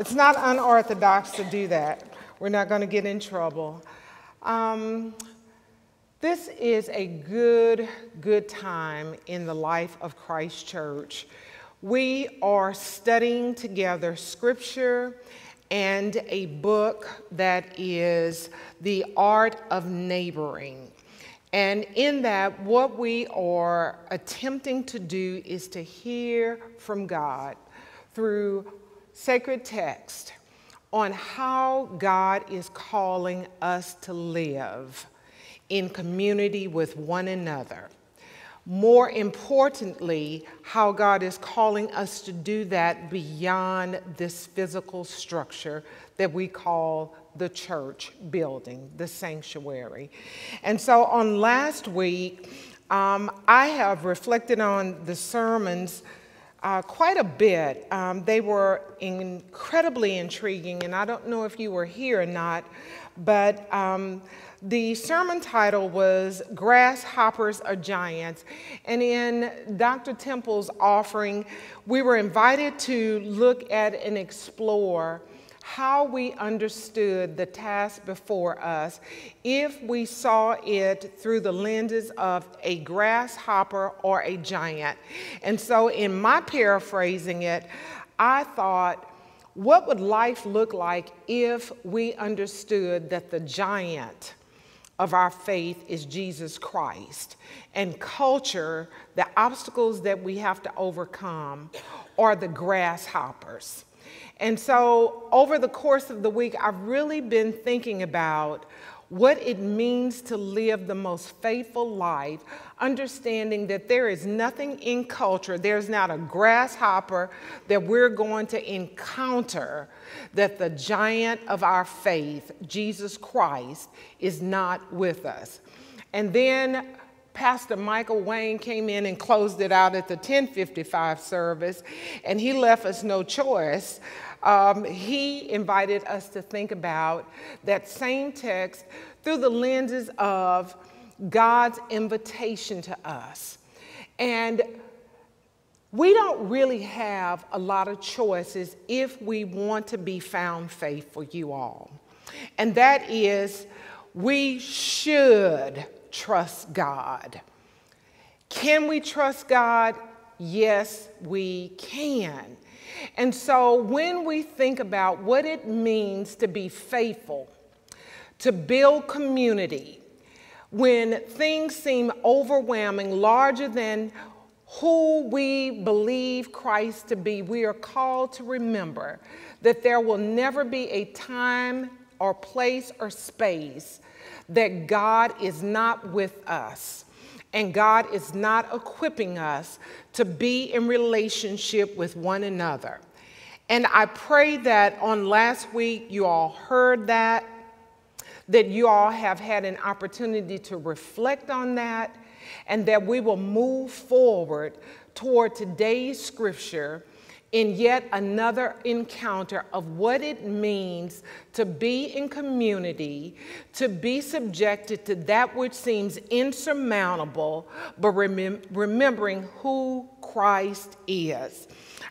It's not unorthodox to do that. We're not going to get in trouble. Um, this is a good, good time in the life of Christ Church. We are studying together scripture and a book that is The Art of Neighboring. And in that, what we are attempting to do is to hear from God through sacred text on how God is calling us to live in community with one another. More importantly, how God is calling us to do that beyond this physical structure that we call the church building, the sanctuary. And so on last week, um, I have reflected on the sermons uh, quite a bit. Um, they were incredibly intriguing, and I don't know if you were here or not, but um, the sermon title was Grasshoppers Are Giants. And in Dr. Temple's offering, we were invited to look at and explore how we understood the task before us if we saw it through the lenses of a grasshopper or a giant. And so, in my paraphrasing it, I thought, what would life look like if we understood that the giant of our faith is Jesus Christ. And culture, the obstacles that we have to overcome, are the grasshoppers. And so, over the course of the week, I've really been thinking about what it means to live the most faithful life, understanding that there is nothing in culture, there's not a grasshopper that we're going to encounter, that the giant of our faith, Jesus Christ, is not with us. And then Pastor Michael Wayne came in and closed it out at the 1055 service, and he left us no choice um, he invited us to think about that same text through the lenses of God's invitation to us. And we don't really have a lot of choices if we want to be found faithful, you all. And that is, we should trust God. Can we trust God? Yes, we can. And so when we think about what it means to be faithful, to build community, when things seem overwhelming, larger than who we believe Christ to be, we are called to remember that there will never be a time or place or space that God is not with us and God is not equipping us to be in relationship with one another. And I pray that on last week you all heard that, that you all have had an opportunity to reflect on that, and that we will move forward toward today's scripture in yet another encounter of what it means to be in community, to be subjected to that which seems insurmountable, but remem- remembering who Christ is.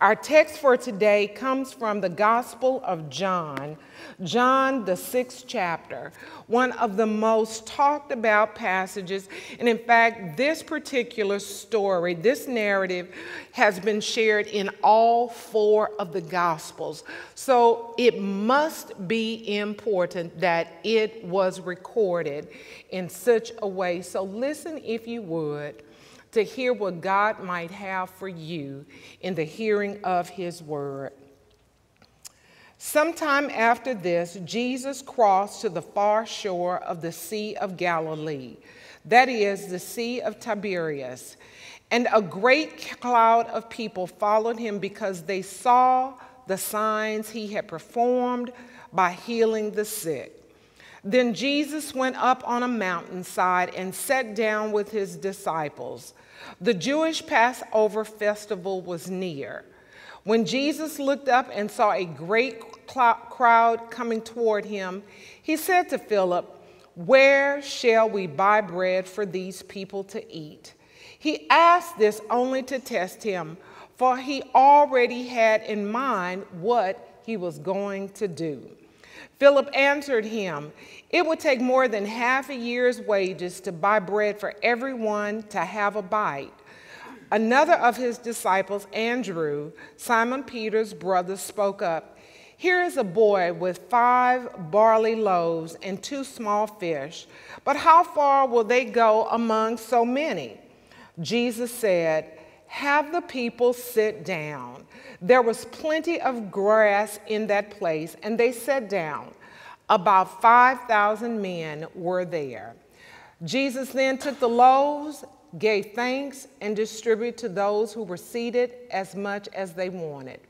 Our text for today comes from the Gospel of John, John, the sixth chapter, one of the most talked about passages. And in fact, this particular story, this narrative, has been shared in all four of the Gospels. So it must be important that it was recorded in such a way. So listen, if you would to hear what God might have for you in the hearing of his word. Sometime after this, Jesus crossed to the far shore of the Sea of Galilee, that is, the Sea of Tiberias. And a great cloud of people followed him because they saw the signs he had performed by healing the sick. Then Jesus went up on a mountainside and sat down with his disciples. The Jewish Passover festival was near. When Jesus looked up and saw a great crowd coming toward him, he said to Philip, Where shall we buy bread for these people to eat? He asked this only to test him, for he already had in mind what he was going to do. Philip answered him, It would take more than half a year's wages to buy bread for everyone to have a bite. Another of his disciples, Andrew, Simon Peter's brother, spoke up. Here is a boy with five barley loaves and two small fish, but how far will they go among so many? Jesus said, Have the people sit down. There was plenty of grass in that place, and they sat down. About 5,000 men were there. Jesus then took the loaves, gave thanks, and distributed to those who were seated as much as they wanted.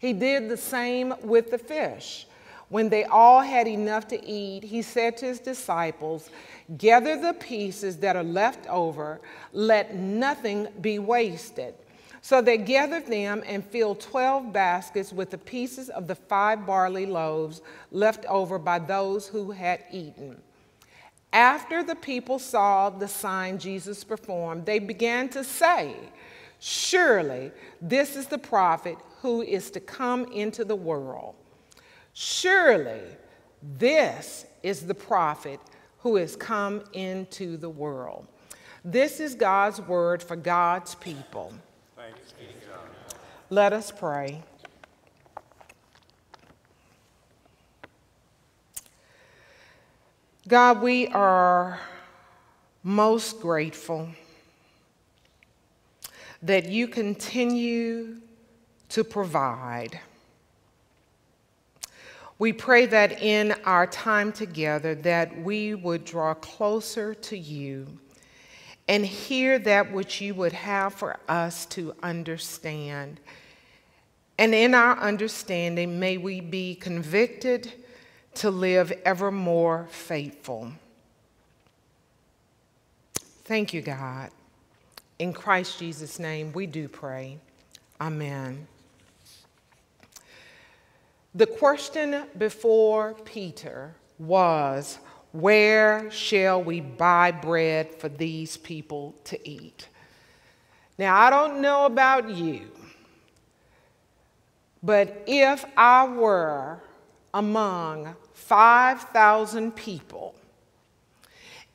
He did the same with the fish. When they all had enough to eat, he said to his disciples, Gather the pieces that are left over, let nothing be wasted. So they gathered them and filled 12 baskets with the pieces of the five barley loaves left over by those who had eaten. After the people saw the sign Jesus performed, they began to say, Surely this is the prophet who is to come into the world. Surely this is the prophet who has come into the world. This is God's word for God's people. Let us pray. God, we are most grateful that you continue to provide. We pray that in our time together that we would draw closer to you and hear that which you would have for us to understand. And in our understanding, may we be convicted to live ever more faithful. Thank you, God. In Christ Jesus' name, we do pray. Amen. The question before Peter was, Where shall we buy bread for these people to eat? Now, I don't know about you, but if I were among 5,000 people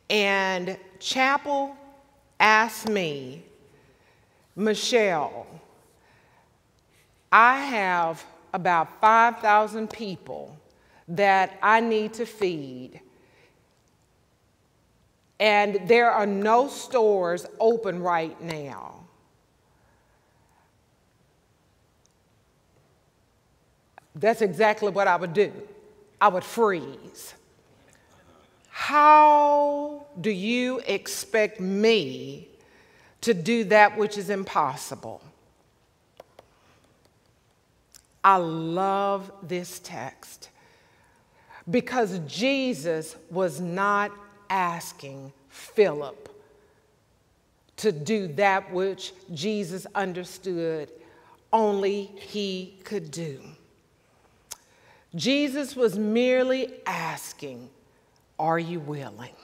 and Chapel asked me, Michelle, I have about 5,000 people that I need to feed. And there are no stores open right now. That's exactly what I would do. I would freeze. How do you expect me to do that which is impossible? I love this text because Jesus was not asking Philip to do that which Jesus understood only he could do. Jesus was merely asking, Are you willing?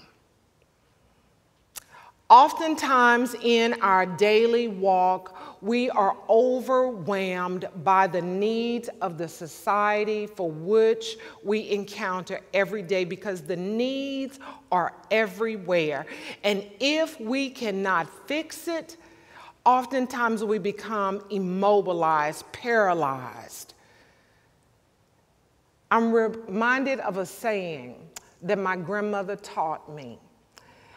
Oftentimes in our daily walk, we are overwhelmed by the needs of the society for which we encounter every day because the needs are everywhere. And if we cannot fix it, oftentimes we become immobilized, paralyzed. I'm reminded of a saying that my grandmother taught me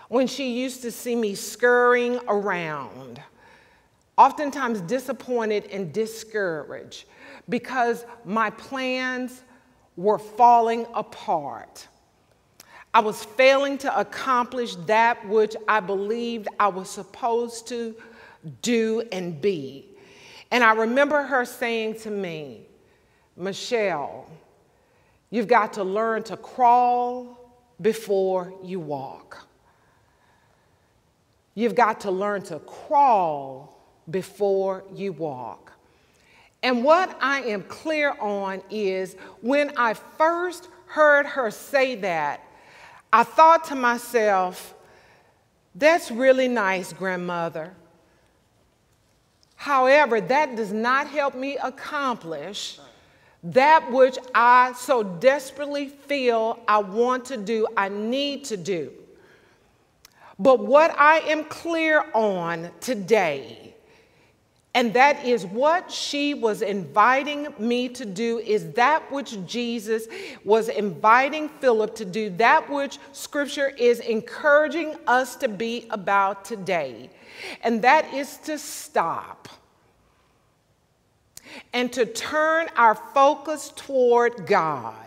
when she used to see me scurrying around, oftentimes disappointed and discouraged because my plans were falling apart. I was failing to accomplish that which I believed I was supposed to do and be. And I remember her saying to me, Michelle, you've got to learn to crawl before you walk. You've got to learn to crawl before you walk. And what I am clear on is when I first heard her say that, I thought to myself, that's really nice, grandmother. However, that does not help me accomplish that which I so desperately feel I want to do, I need to do. But what I am clear on today, and that is what she was inviting me to do, is that which Jesus was inviting Philip to do, that which Scripture is encouraging us to be about today. And that is to stop and to turn our focus toward God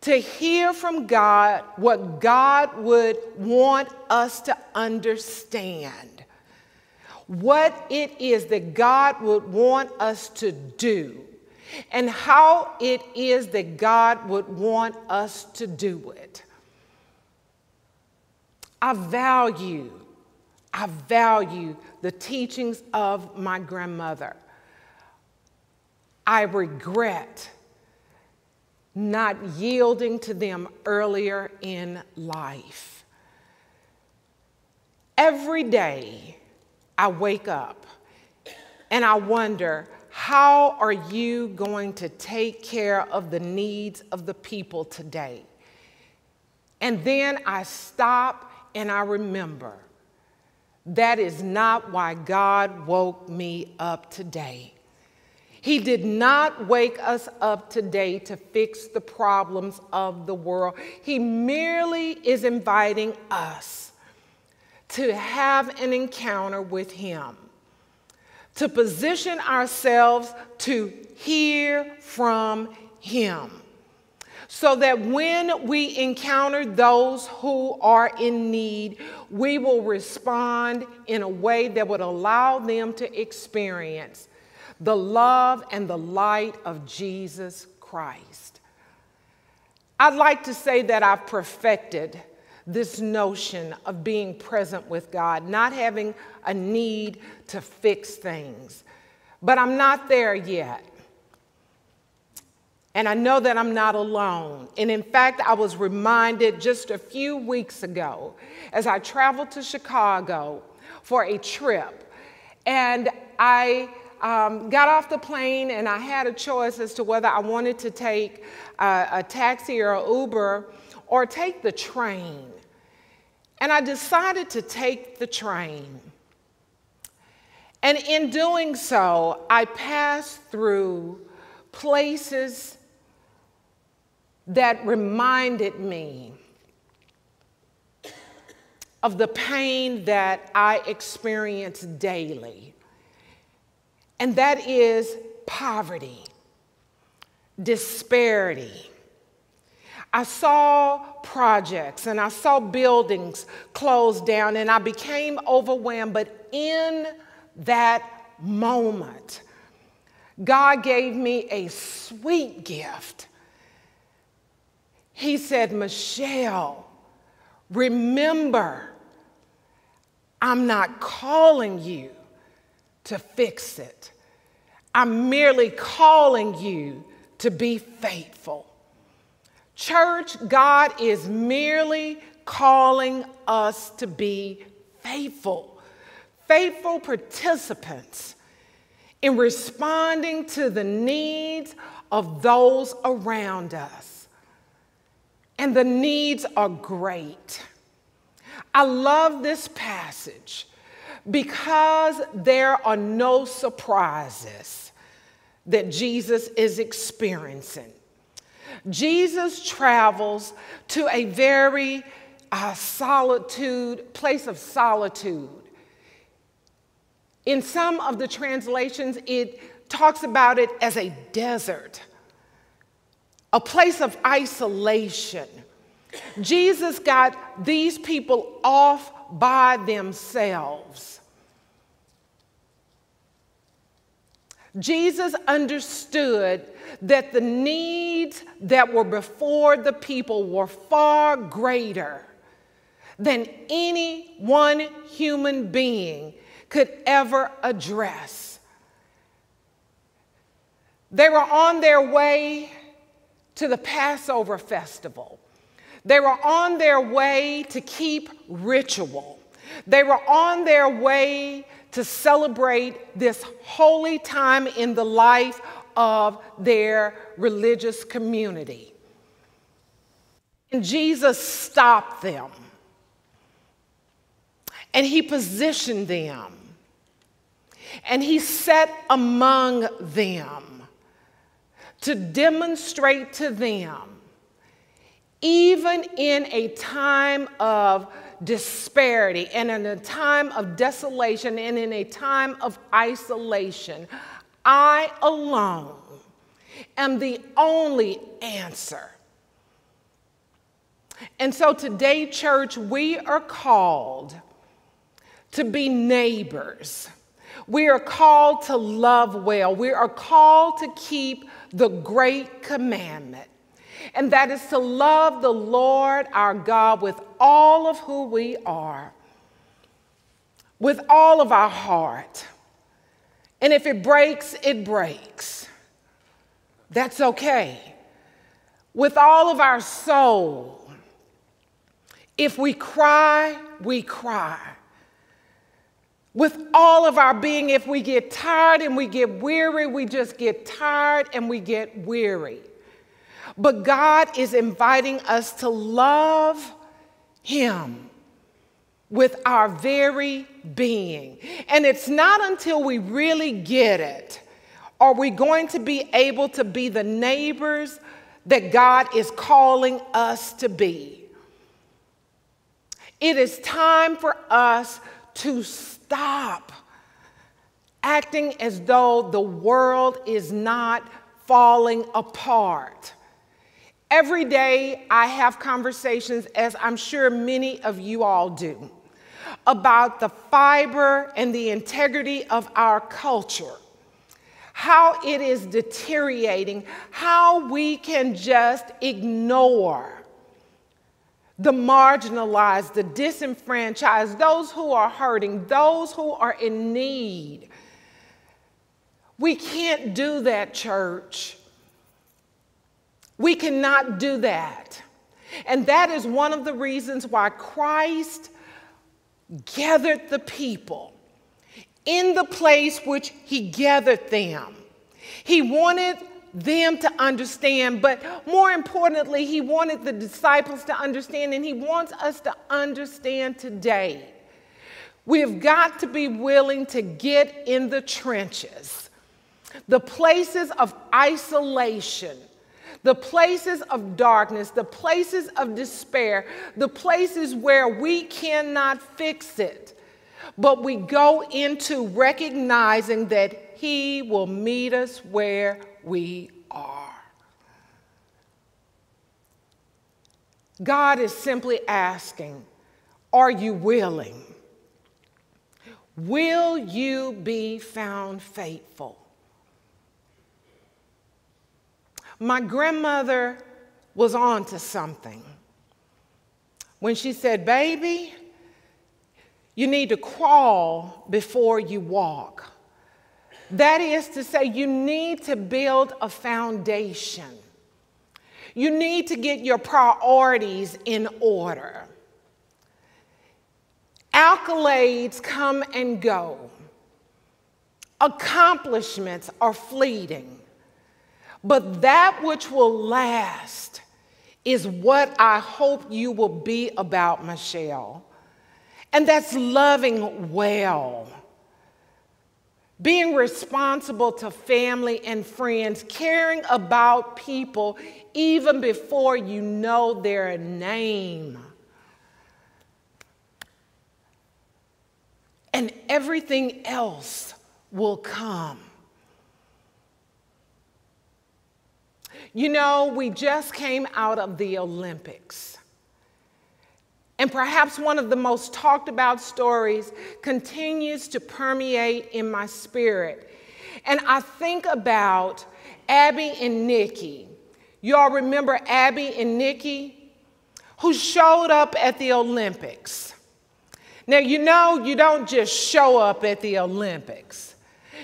to hear from God what God would want us to understand, what it is that God would want us to do, and how it is that God would want us to do it. I value, I value the teachings of my grandmother. I regret not yielding to them earlier in life. Every day I wake up and I wonder, how are you going to take care of the needs of the people today? And then I stop and I remember that is not why God woke me up today. He did not wake us up today to fix the problems of the world. He merely is inviting us to have an encounter with Him, to position ourselves to hear from Him, so that when we encounter those who are in need, we will respond in a way that would allow them to experience the love and the light of Jesus Christ. I'd like to say that I've perfected this notion of being present with God, not having a need to fix things. But I'm not there yet. And I know that I'm not alone. And in fact, I was reminded just a few weeks ago as I traveled to Chicago for a trip. And I um, got off the plane and I had a choice as to whether I wanted to take a taxi or Uber or take the train. And I decided to take the train. And in doing so, I passed through places that reminded me of the pain that I experience daily and that is poverty, disparity. I saw projects and I saw buildings close down and I became overwhelmed. But in that moment, God gave me a sweet gift. He said, Michelle, remember, I'm not calling you to fix it. I'm merely calling you to be faithful. Church, God is merely calling us to be faithful, faithful participants in responding to the needs of those around us. And the needs are great. I love this passage because there are no surprises that Jesus is experiencing. Jesus travels to a very uh, solitude, place of solitude. In some of the translations, it talks about it as a desert, a place of isolation. Jesus got these people off by themselves. Jesus understood that the needs that were before the people were far greater than any one human being could ever address. They were on their way to the Passover festival. They were on their way to keep ritual. They were on their way to celebrate this holy time in the life of their religious community. And Jesus stopped them and he positioned them and he sat among them to demonstrate to them, even in a time of disparity and in a time of desolation and in a time of isolation, I alone am the only answer. And so today, church, we are called to be neighbors. We are called to love well. We are called to keep the great commandment and that is to love the Lord our God with all of who we are, with all of our heart. And if it breaks, it breaks. That's okay. With all of our soul. If we cry, we cry. With all of our being, if we get tired and we get weary, we just get tired and we get weary. But God is inviting us to love Him with our very being. And it's not until we really get it are we going to be able to be the neighbors that God is calling us to be. It is time for us to stop acting as though the world is not falling apart. Every day I have conversations, as I'm sure many of you all do, about the fiber and the integrity of our culture, how it is deteriorating, how we can just ignore the marginalized, the disenfranchised, those who are hurting, those who are in need. We can't do that, church. We cannot do that. And that is one of the reasons why Christ gathered the people in the place which he gathered them. He wanted them to understand, but more importantly, he wanted the disciples to understand, and he wants us to understand today. We have got to be willing to get in the trenches, the places of isolation the places of darkness, the places of despair, the places where we cannot fix it, but we go into recognizing that He will meet us where we are. God is simply asking, Are you willing? Will you be found faithful? My grandmother was on to something when she said, Baby, you need to crawl before you walk. That is to say, you need to build a foundation. You need to get your priorities in order. Accolades come and go, accomplishments are fleeting. But that which will last is what I hope you will be about, Michelle. And that's loving well, being responsible to family and friends, caring about people even before you know their name. And everything else will come. You know, we just came out of the Olympics. And perhaps one of the most talked about stories continues to permeate in my spirit. And I think about Abbey and Nikki. Y'all remember Abbey and Nikki? Who showed up at the Olympics. Now, you know, you don't just show up at the Olympics.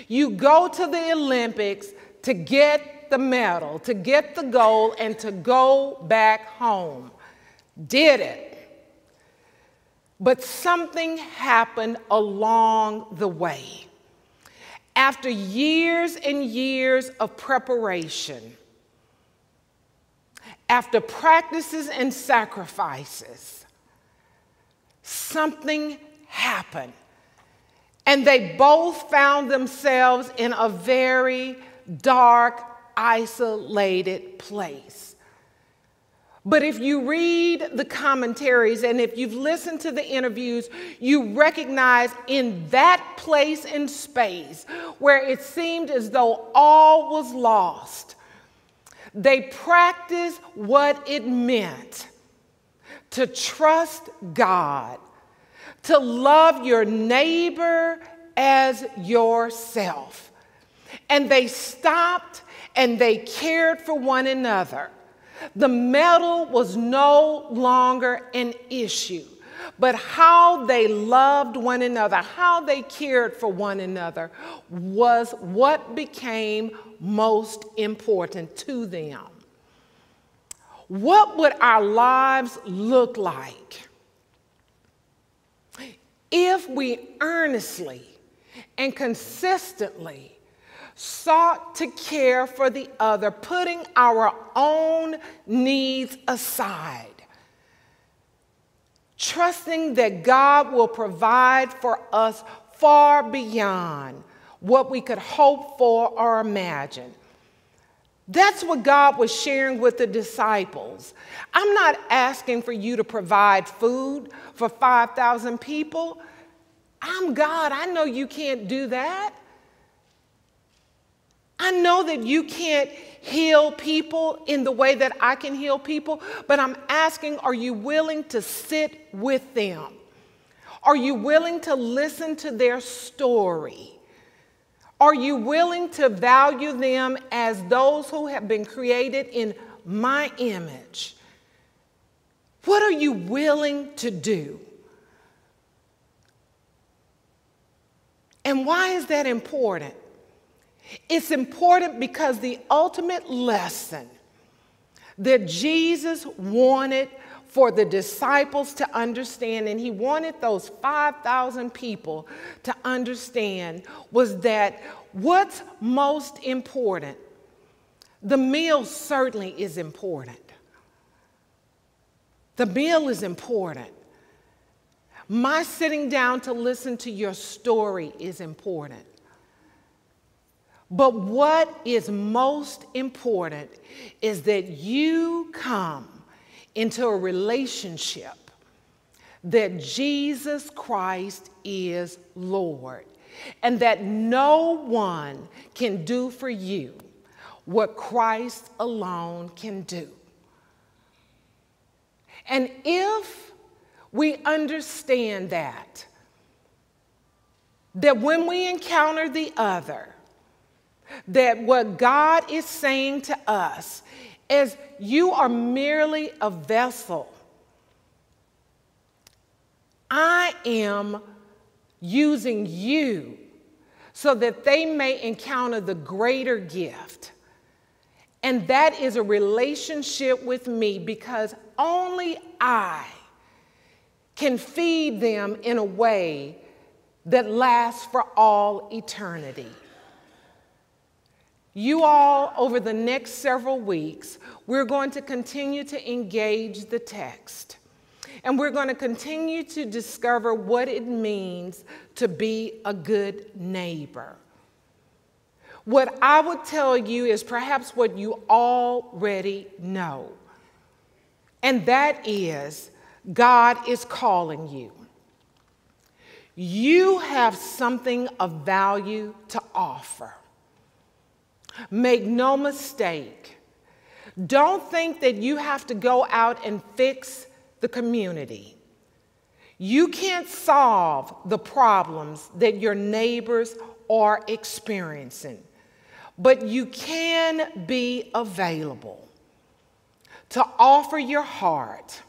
You go to the Olympics to get the medal, to get the gold, and to go back home. Did it. But something happened along the way. After years and years of preparation, after practices and sacrifices, something happened. And they both found themselves in a very dark, isolated place. But if you read the commentaries and if you've listened to the interviews, you recognize in that place in space where it seemed as though all was lost, they practiced what it meant to trust God, to love your neighbor as yourself. And they stopped and they cared for one another. The medal was no longer an issue, but how they loved one another, how they cared for one another was what became most important to them. What would our lives look like if we earnestly and consistently sought to care for the other, putting our own needs aside, trusting that God will provide for us far beyond what we could hope for or imagine. That's what God was sharing with the disciples. I'm not asking for you to provide food for 5,000 people. I'm God. I know you can't do that. I know that you can't heal people in the way that I can heal people, but I'm asking are you willing to sit with them? Are you willing to listen to their story? Are you willing to value them as those who have been created in my image? What are you willing to do? And why is that important? It's important because the ultimate lesson that Jesus wanted for the disciples to understand, and he wanted those 5,000 people to understand, was that what's most important, the meal certainly is important. The meal is important. My sitting down to listen to your story is important. But what is most important is that you come into a relationship that Jesus Christ is Lord and that no one can do for you what Christ alone can do. And if we understand that, that when we encounter the other, that what God is saying to us is you are merely a vessel. I am using you so that they may encounter the greater gift. And that is a relationship with me because only I can feed them in a way that lasts for all eternity. You all, over the next several weeks, we're going to continue to engage the text. And we're going to continue to discover what it means to be a good neighbor. What I would tell you is perhaps what you already know, and that is God is calling you. You have something of value to offer. Make no mistake. Don't think that you have to go out and fix the community. You can't solve the problems that your neighbors are experiencing, but you can be available to offer your heart,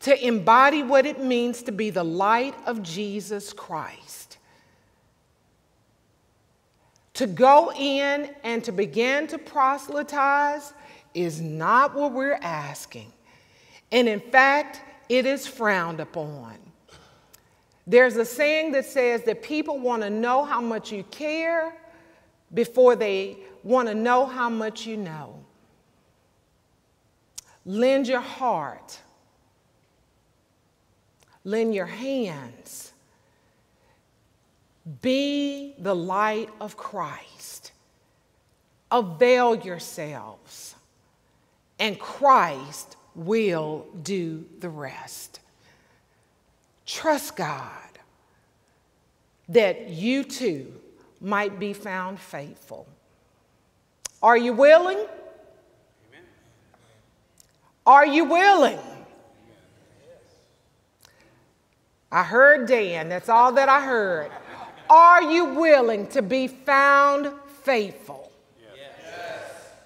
to embody what it means to be the light of Jesus Christ to go in and to begin to proselytize is not what we're asking. And in fact, it is frowned upon. There's a saying that says that people want to know how much you care before they want to know how much you know. Lend your heart, lend your hands. Be the light of Christ. Avail yourselves, and Christ will do the rest. Trust God that you too might be found faithful. Are you willing? Are you willing? I heard Dan, that's all that I heard. Are you willing to be found faithful? Yes.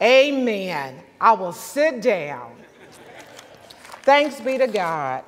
Amen. I will sit down. Thanks be to God.